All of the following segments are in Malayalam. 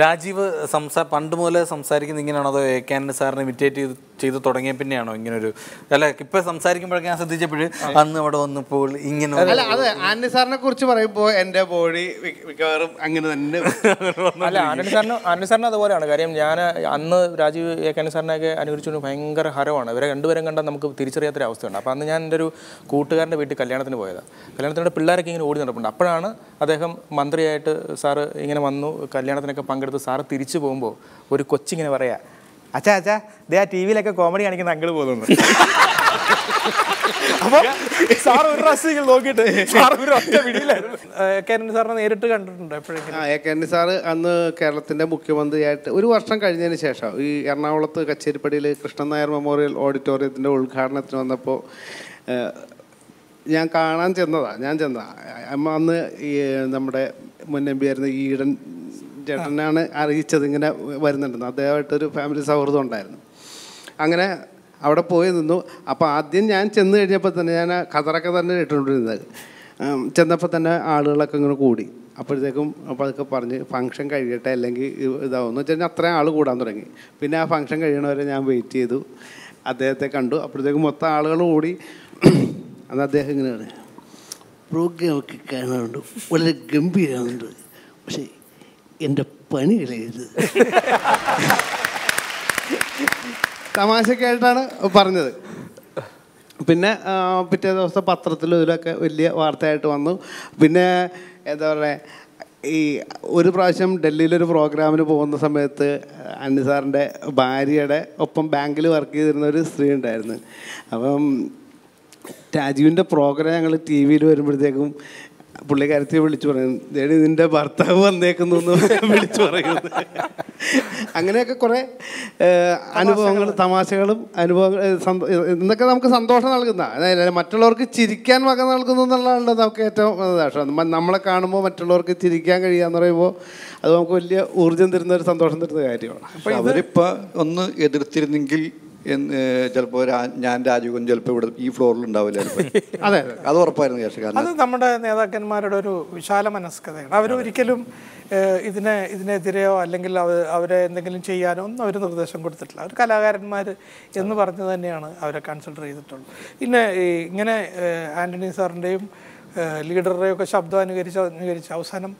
രാജീവ് സംസാ പണ്ട് മുതലേ സംസാരിക്കുന്നത് ഇങ്ങനെയാണോ അതോ എ കെ ആന്റണി സാറിനെ ഇമിറ്റേറ്റ് ചെയ്ത് ചെയ്ത് തുടങ്ങിയ പിന്നെയാണോ ഇങ്ങനെ ഒരു അല്ല ഇപ്പൊ സംസാരിക്കുമ്പോഴൊക്കെ ഞാൻ ശ്രദ്ധിച്ചപ്പോഴ് അന്ന് അവിടെ വന്നപ്പോൾ ഇങ്ങനെ ഒരു- അല്ല അത് ആന്റണി സാറിനെ കുറിച്ച് പറയുമ്പോൾ എന്റെ ബോഡി മിക്കവാറും അങ്ങനെ തന്നെ അല്ല ആന്റണി സാറിന് ആന്റണി സാറിന് അതുപോലെയാണ്. കാര്യം ഞാൻ അന്ന് രാജീവ് എ കണ്ണി സാറിനെയൊക്കെ അനുകരിച്ചുകൊണ്ട് ഭയങ്കര ഹരമാണ്. ഇവരെ രണ്ടുപേരും കണ്ടാൽ നമുക്ക് തിരിച്ചറിയാത്തൊരു അവസ്ഥയുണ്ട്. അപ്പോൾ അന്ന് ഞാൻ എന്റെ ഒരു കൂട്ടുകാരന്റെ വീട്ടിൽ കല്യാണത്തിന് പോയതാണ് കല്യാണത്തിന്റെ പിള്ളേരൊക്കെ ഇങ്ങനെ ഓടി നടപ്പുണ്ട്. അപ്പോഴാണ് അദ്ദേഹം മന്ത്രിയായിട്ട് സാറ് ഇങ്ങനെ വന്നു. കല്യാണത്തിനൊക്കെ പങ്കെടുത്ത് സാറ് തിരിച്ചു പോകുമ്പോൾ ഒരു കൊച്ചിങ്ങനെ പറയാ അച്ഛാ അച്ഛാ ദേ ആ ടി വിയിലൊക്കെ കോമഡി കാണിക്കുന്ന അങ്കിൾ പോകുന്നു. അപ്പൊ സാർ ഒരു പ്രാവശ്യം നോക്കിയിട്ട് സാർ ഒരു ഒറ്റ സാറിനെ നേരിട്ട് കണ്ടിട്ടുണ്ട് എപ്പോഴെങ്കിലും? ആ എ കെ ആന്റണി സാറ് അന്ന് കേരളത്തിന്റെ മുഖ്യമന്ത്രിയായിട്ട് ഒരു വർഷം കഴിഞ്ഞതിന് ശേഷം ഈ എറണാകുളത്ത് കച്ചേരിപ്പടിയിൽ കൃഷ്ണൻ നായർ മെമ്മോറിയൽ ഓഡിറ്റോറിയത്തിന്റെ ഉദ്ഘാടനത്തിന് വന്നപ്പോൾ ഞാൻ കാണാൻ ചെന്നതാണ് ഞാൻ ചെന്നതാ. അമ്മ അന്ന് ഈ നമ്മുടെ മുൻ എം പി ആയിരുന്ന ഈടൻ ചേട്ടനാണ് അറിയിച്ചത് ഇങ്ങനെ വരുന്നുണ്ടെന്ന്. അദ്ദേഹമായിട്ടൊരു ഫാമിലി സൗഹൃദം ഉണ്ടായിരുന്നു. അങ്ങനെ അവിടെ പോയി നിന്നു. അപ്പോൾ ആദ്യം ഞാൻ ചെന്ന് കഴിഞ്ഞപ്പോൾ തന്നെ ഞാൻ കഥറൊക്കെ തന്നെ ഇട്ടുകൊണ്ടിരുന്നത്. ചെന്നപ്പോൾ തന്നെ ആളുകളൊക്കെ ഇങ്ങനെ കൂടി. അപ്പോഴത്തേക്കും അപ്പോൾ അതൊക്കെ പറഞ്ഞ് ഫംഗ്ഷൻ കഴിയട്ടെ അല്ലെങ്കിൽ ഇതാവും വെച്ച് കഴിഞ്ഞാൽ അത്രയും ആൾ കൂടാൻ തുടങ്ങി. പിന്നെ ആ ഫംഗ്ഷൻ കഴിയണവരെ ഞാൻ വെയിറ്റ് ചെയ്തു. അദ്ദേഹത്തെ കണ്ടു. അപ്പോഴത്തേക്കും മൊത്തം ആളുകൾ കൂടി. അന്ന് അദ്ദേഹം ഇങ്ങനെയാണ്. പ്രോഗ്രാമൊക്കെ കാണാറുണ്ട്. വളരെ ഗംഭീരമാകുന്നുണ്ട് പക്ഷേ എന്റെ പണി കളയരുത് തമാശക്കായിട്ടാണ് പറഞ്ഞത്. പിന്നെ പിറ്റേ ദിവസത്തെ പത്രത്തിലും ഇതിലൊക്കെ വലിയ വാർത്തയായിട്ട് വന്നു. പിന്നെ എന്താ പറയുക ഈ ഒരു പ്രാവശ്യം ഡൽഹിയിലൊരു പ്രോഗ്രാമിന് പോകുന്ന സമയത്ത് അന്നി സാറിന്റെ ഭാര്യയുടെ ഒപ്പം ബാങ്കിൽ വർക്ക് ചെയ്തിരുന്ന ഒരു സ്ത്രീ ഉണ്ടായിരുന്നു. അപ്പം രാജീവിന്റെ പ്രോഗ്രാം ഞങ്ങൾ ടി വിയിൽ വരുമ്പോഴത്തേക്കും പുള്ളിക്കാരത്തെ വിളിച്ചു പറയുന്നു ദേടി നിന്റെ ഭർത്താവ് വന്നേക്കുന്നു എന്ന് വിളിച്ചു പറയുന്നത് അങ്ങനെയൊക്കെ കുറേ അനുഭവങ്ങൾ തമാശകളും അനുഭവങ്ങൾ ഇന്നൊക്കെ നമുക്ക് സന്തോഷം നൽകുന്ന അതായത് മറ്റുള്ളവർക്ക് ചിരിക്കാൻ വക നൽകുന്നു എന്നുള്ളതാണ് നമുക്ക് ഏറ്റവും സന്തോഷം നമ്മളെ കാണുമ്പോൾ മറ്റുള്ളവർക്ക് ചിരിക്കാൻ കഴിയുക എന്ന് പറയുമ്പോൾ അത് നമുക്ക് വലിയ ഊർജം തരുന്ന ഒരു സന്തോഷം തരുന്ന കാര്യമാണ്. അവരിപ്പോ ഒന്ന് എതിർത്തിരുന്നെങ്കിൽ ചിലപ്പോൾ ഞാൻ രാജീവൻ ചിലപ്പോൾ ഇവിടെ ഈ ഫ്ലോറിൽ ഉണ്ടാവില്ല അതെ അതെ. അത് ഉറപ്പായിരുന്നു കേസ് അത് നമ്മുടെ നേതാക്കന്മാരുടെ ഒരു വിശാല മനസ്കതയാണ് അവരൊരിക്കലും ഇതിനെ ഇതിനെതിരെയോ അല്ലെങ്കിൽ അവർ അവരെ എന്തെങ്കിലും ചെയ്യാനോ ഒന്നും അവർ നിർദ്ദേശം കൊടുത്തിട്ടില്ല. അവർ കലാകാരന്മാർ എന്ന് പറഞ്ഞു തന്നെയാണ് അവരെ കൺസിഡർ ചെയ്തിട്ടുള്ളത്. പിന്നെ ഇങ്ങനെ ആന്റണി സാറിന്റെയും ലീഡറുടെയും ഒക്കെ ശബ്ദം അനുകരിച്ച് അനുകരിച്ച് അവസാനം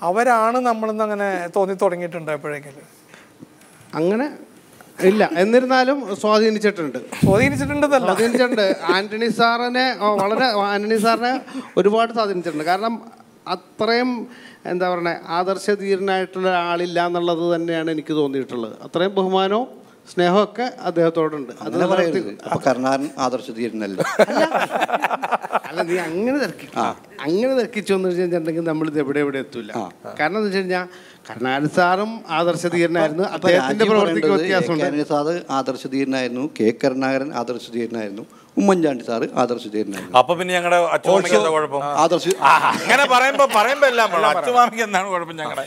അവരാണ് നമ്മളെന്ന് അങ്ങനെ തോന്നി തുടങ്ങിയിട്ടുണ്ട് എപ്പോഴെങ്കിലും. അങ്ങനെ ഇല്ല എന്നിരുന്നാലും സ്വാധീനിച്ചിട്ടുണ്ട്. സ്വാധീനിച്ചിട്ടുണ്ടെന്നല്ല. സ്വാധീനിച്ചിട്ടുണ്ട്. ആന്റണി സാറിനെ വളരെ ആന്റണി സാറിനെ ഒരുപാട് സ്വാധീനിച്ചിട്ടുണ്ട്. കാരണം അത്രയും എന്താ പറയുക ആദർശധീരനായിട്ടുള്ള ആളില്ല എന്നുള്ളത് തന്നെയാണ് എനിക്ക് തോന്നിയിട്ടുള്ളത്. അത്രയും ബഹുമാനവും സ്നേഹമൊക്കെ അദ്ദേഹത്തോടുണ്ട്. അത് അങ്ങനെ പറയരുത്. അപ്പൊ കരുണാകരൻ ആദർശ അല്ല. നീ അങ്ങനെ തിരക്കി അങ്ങനെ തിരക്കിച്ചു എന്ന് വെച്ചിട്ടുണ്ടെങ്കിൽ നമ്മൾ ഇത് എവിടെ എവിടെ എത്തൂല. കാരണം എന്ന് വെച്ച് കഴിഞ്ഞാൽ കരുണാകരൻ സാറും ആദർശധീരനായിരുന്നു അദ്ദേഹത്തിന്റെ പ്രവർത്തിക്ക് വ്യത്യാസമുണ്ട്. സാറ് ആദർശ തീരനായിരുന്നു. കെ കരുണാകരൻ ആദർശ തീരനായിരുന്നു. ഉമ്മൻചാണ്ടി സാറ് ആദർശ തീരനായിരുന്നു. അപ്പൊ പിന്നെ ഞങ്ങളുടെ അങ്ങനെ പറയുമ്പോ പറയുമ്പോ എല്ലാം എന്താണ് കുഴപ്പം ഞങ്ങളുടെ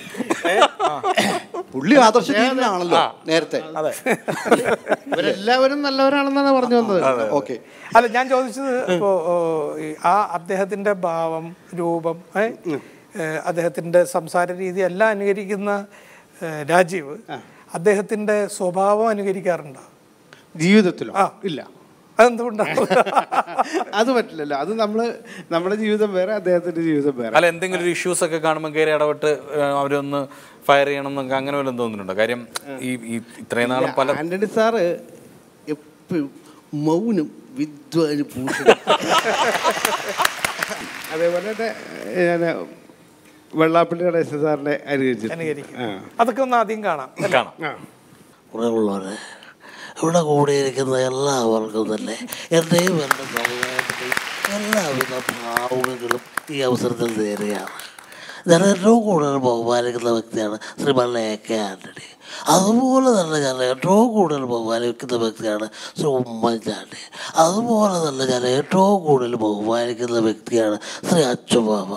പുള്ളി ആദർശ തീരനാണല്ലോ നേരത്തെ. അതെ. ഇവരെല്ലാവരും നല്ലവരാണെന്നാണ് പറഞ്ഞു വന്നത്. ഓക്കെ. അല്ല ഞാൻ ചോദിച്ചത് ഇപ്പോ ആ അദ്ദേഹത്തിന്റെ ഭാവം രൂപം അദ്ദേഹത്തിന്റെ സംസാര രീതി എല്ലാം അനുകരിക്കുന്ന രാജീവ് അദ്ദേഹത്തിന്റെ സ്വഭാവം അനുകരിക്കാറുണ്ടോ? ജീവിതത്തിലോ? ആ. ഇല്ല. അതെന്തുകൊണ്ടാണ്? അത് പറ്റില്ലല്ലോ. അത് നമ്മൾ നമ്മുടെ ജീവിതം വേറെ അദ്ദേഹത്തിന്റെ ജീവിതം വേറെ. അല്ല എന്തെങ്കിലും ഒരു ഇഷ്യൂസ് ഒക്കെ കാണുമ്പോൾ കയറി ഇടപെട്ട് അവരൊന്ന് ഫയർ ചെയ്യണം എന്നൊക്കെ അങ്ങനെ വല്ലതും തോന്നുന്നുണ്ടോ? കാര്യം ഈ ഈ ഇത്രയും നാളും പല ആന്റണി സാറ് എപ്പോഴും മൗനം വിദ്വാന് അതേപോലെ തന്നെ ഞാൻ വെള്ളാപ്പള്ളി ഗണേശൻ സാറിനെ അനുകരിച്ചു അതൊക്കെ ഒന്ന് ആദ്യം കാണാം. കാണാം. പ്രിയമുള്ളവരെ ഇവിടെ കൂടിയിരിക്കുന്ന എല്ലാവർക്കും തന്നെ എന്റെയും എന്റെ എല്ലാവിധ ഭാവുകങ്ങളും ഈ അവസരത്തിൽ നേരുകയാണ് ഞാൻ കൂടുതൽ ബഹുമാനിക്കുന്ന വ്യക്തിയാണ് ശ്രീമാൻ എ കെ ആന്റണി അതുപോലെ തന്നെ ഞാൻ ഏറ്റവും കൂടുതൽ ബഹുമാനിക്കുന്ന വ്യക്തിയാണ് ശ്രീ ഉമ്മൻചാണ്ടി അതുപോലെ തന്നെ ഞാൻ ഏറ്റവും കൂടുതൽ ബഹുമാനിക്കുന്ന വ്യക്തിയാണ് ശ്രീ അച്ചുബാബ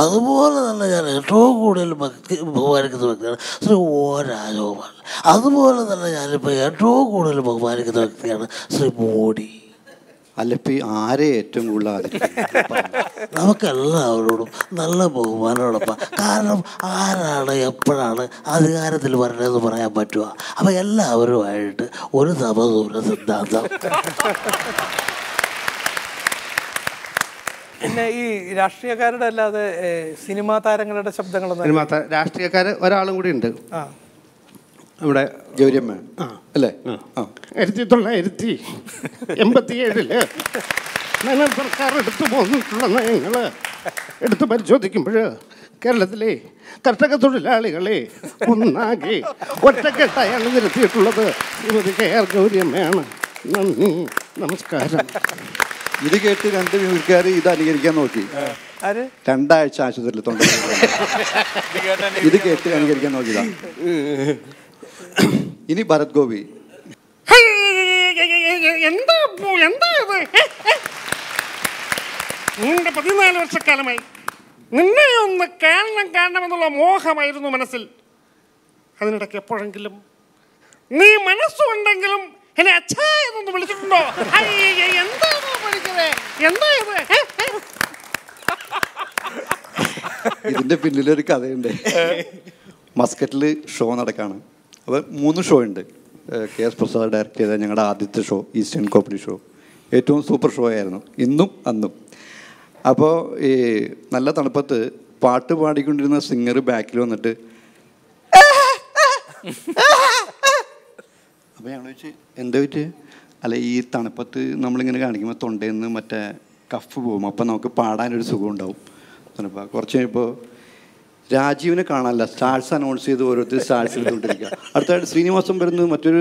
അതുപോലെ തന്നെ ഞാൻ ഏറ്റവും കൂടുതൽ ഭക്തി ബഹുമാനിക്കുന്ന വ്യക്തിയാണ് ശ്രീ ഓ രാജഗോപാൽ. അതുപോലെ തന്നെ ഞാനിപ്പോൾ ഏറ്റവും കൂടുതൽ ബഹുമാനിക്കുന്ന വ്യക്തിയാണ് ശ്രീ മോഡി. അല്ല ഇപ്പം ഈ ആരെ ഏറ്റവും കൂടുതൽ ആദരിക്കുന്നത് നമുക്കെല്ലാവരോടും നല്ല ബഹുമാനമുള്ളപ്പ. കാരണം ആരാണ് എപ്പോഴാണ് അധികാരത്തിൽ വരണമെന്ന് പറയാൻ പറ്റുക? അപ്പം എല്ലാവരുമായിട്ട് ഒരു തപദൂര സിദ്ധാന്തം. പിന്നെ ഈ രാഷ്ട്രീയക്കാരുടെ അല്ലാതെ സിനിമാ താരങ്ങളുടെ ശബ്ദങ്ങളൊന്നും സിനിമാ രാഷ്ട്രീയക്കാർ രാഷ്ട്രീയക്കാര് ഒരാളും കൂടി ഉണ്ട്. ആ. ഇവിടെ ഗൗരിയമ്മ. അല്ലേ? ആ. ആയിരത്തി തൊള്ളായിരത്തി എൺപത്തി ഏഴിൽ സർക്കാർ എടുത്തു പോന്നിട്ടുള്ള നയങ്ങൾ എടുത്തു പരിശോധിക്കുമ്പോൾ കേരളത്തിലെ കർഷക തൊഴിലാളികളെ ഒന്നാകെ ഒറ്റക്കെട്ടായാണ് നിരത്തിയിട്ടുള്ളത് ശ്രീമതി കെ ആർ ഗൗരിയമ്മയാണ്. നന്ദി നമസ്കാരം. ഇത് കേട്ട് രണ്ട് വീട്ടുകാർ ഇത് അനുകരിക്കാൻ നോക്കി. ആര്? രണ്ടാഴ്ച ആശുപത്രിയിൽ തൊണ്ട ഇത് കേട്ട് അനുകരിക്കാൻ നോക്കിയതാ. ഇനി ഭരത് ഗോപി. എന്താ എന്താ ഇത്. നീണ്ട പതിനാല് വർഷക്കാലമായി. നിന്നെ ഒന്ന് കാണണം കാണണമെന്നുള്ള മോഹമായിരുന്നു മനസ്സിൽ. അതിനിടയ്ക്ക് എപ്പോഴെങ്കിലും നീ മനസ്സുണ്ടെങ്കിലും എന്നെ അച്ഛാ എന്നൊന്ന് വിളിച്ചിട്ടുണ്ടോ? എന്താണോ എന്താ ഇത്. ഇതിന്റെ പിന്നിലൊരു കഥയുണ്ട്. മസ്കറ്റിൽ ഷോ നടക്കാണ്. അപ്പോൾ മൂന്ന് ഷോ ഉണ്ട്. കെ എസ് പ്രസാദ് ഡയറക്റ്റ് ചെയ്ത ഞങ്ങളുടെ ആദ്യത്തെ ഷോ ഈസ്റ്റേൺ കോപ്പഡി ഷോ ഏറ്റവും സൂപ്പർ ഷോ ആയിരുന്നു. ഇന്നും അന്നും. അപ്പോൾ ഈ നല്ല തണുപ്പത്ത് പാട്ട് പാടിക്കൊണ്ടിരുന്ന സിംഗർ ബാക്കിൽ വന്നിട്ട് അപ്പോൾ ഞങ്ങൾ ചോദിച്ചു എന്താ പറ്റി അല്ല ഈ തണുപ്പത്ത് നമ്മളിങ്ങനെ കാണിക്കുമ്പോൾ തൊണ്ടയിൽ നിന്ന് മറ്റേ കഫ് പോകും. അപ്പം നമുക്ക് പാടാനൊരു സുഖം ഉണ്ടാവും. കുറച്ച് കഴിയുമ്പോൾ രാജീവിനെ കാണാനല്ല സ്റ്റാർസ് അനൗൺസ് ചെയ്ത് ഓരോരുത്തർ സ്റ്റാർസ് എടുത്തുകൊണ്ടിരിക്കുക. അടുത്തായിട്ട് ശ്രീനിവാസം വരുന്നത് മറ്റൊരു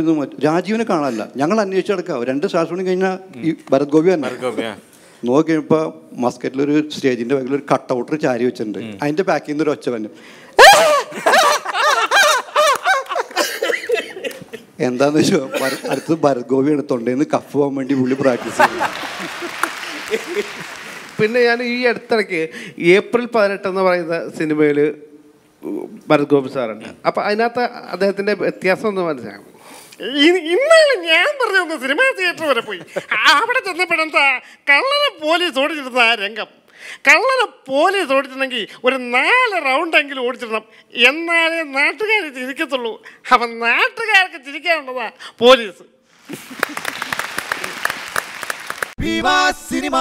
രാജീവിനെ കാണാനല്ല. ഞങ്ങൾ അന്വേഷിച്ച് നടക്കുക. രണ്ട് സ്റ്റാർസ് കൂടി കഴിഞ്ഞാൽ ഈ ഭരത് ഗോപി തന്നെ. ഗോപി. നോക്കി കഴിയുമ്പോൾ മസ്കറ്റിലൊരു സ്റ്റേജിന്റെ ബാക്കിൽ ഒരു കട്ട് ഔട്ടർ ചാരി വെച്ചിട്ടുണ്ട്. അതിന്റെ ബാക്കിൽ നിന്ന് ഒരു ഒച്ച വന്നു. എന്താന്ന് വെച്ചാൽ അടുത്ത് ഭരത് ഗോപിയാണ് തൊണ്ടയിൽ നിന്ന് കഫ് പോകാൻ വേണ്ടി പുള്ളി പ്രാക്ടീസ് ചെയ്തു പിന്നെ ഞാൻ ഈ അടുത്തിടയ്ക്ക് ഏപ്രിൽ പതിനെട്ട് എന്ന് പറയുന്ന സിനിമയിൽ ഭരത് ഗോപി സാറുണ്ട്. അപ്പം അതിനകത്ത് അദ്ദേഹത്തിന്റെ വ്യത്യാസം ഒന്ന് മനസ്സിലാക്കാം ഇ- ഇന്നലെ ഞാൻ പറഞ്ഞ സിനിമാ തിയേറ്റർ വരെ പോയി. അവിടെ ചെന്നപ്പോഴെന്താ കള്ളനെ പോലീസ് ഓടിച്ചിരുന്ന ആ രംഗം. കള്ളനെ പോലീസ് ഓടിച്ചിട്ടുണ്ടെങ്കിൽ ഒരു നാല് റൗണ്ടെങ്കിലും ഓടിച്ചിടണം എന്നാലേ നാട്ടുകാർ ചിരിക്കത്തുള്ളൂ. അപ്പം നാട്ടുകാർക്ക് ചിരിക്കാനുള്ളതാ പോലീസ്. സിനിമ